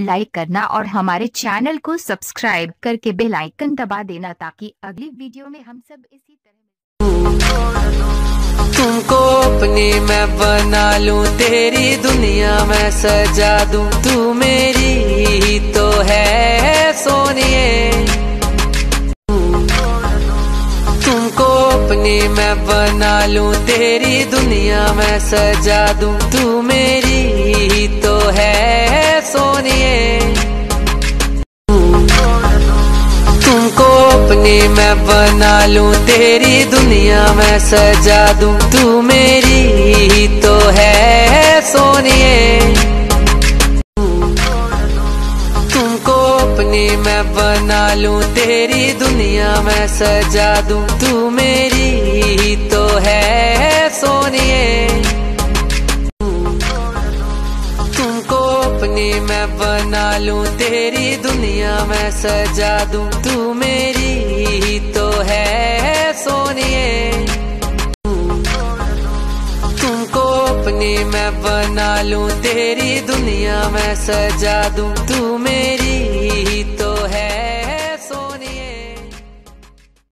Like करना और हमारे चैनल को सब्सक्राइब करके बेल आइकन दबा देना ताकि अगली वीडियो में हम सब इसी तरह तुमको अपनी मैं बना लूँ, तेरी दुनिया में सजा दूँ। तू मेरी तो है, सोनिए। तुमको अपनी मैं बना लूँ, तेरी दुनिया में सजा दूँ। तू मेरी अपनी मैं बना लूँ, तेरी दुनिया मैं सजा दूँ। तू मेरी ही तो है सोनिए तुमको अपने मैं बना लूँ, तेरी दुनिया मैं सजा दूँ। तू मेरी ही अपनी मैं बना लूँ तेरी दुनिया मैं सजा दूँ, तू मेरी ही तो है सोनिए। तुमको अपनी मैं बना लूँ तेरी दुनिया मैं सजा दूँ, तू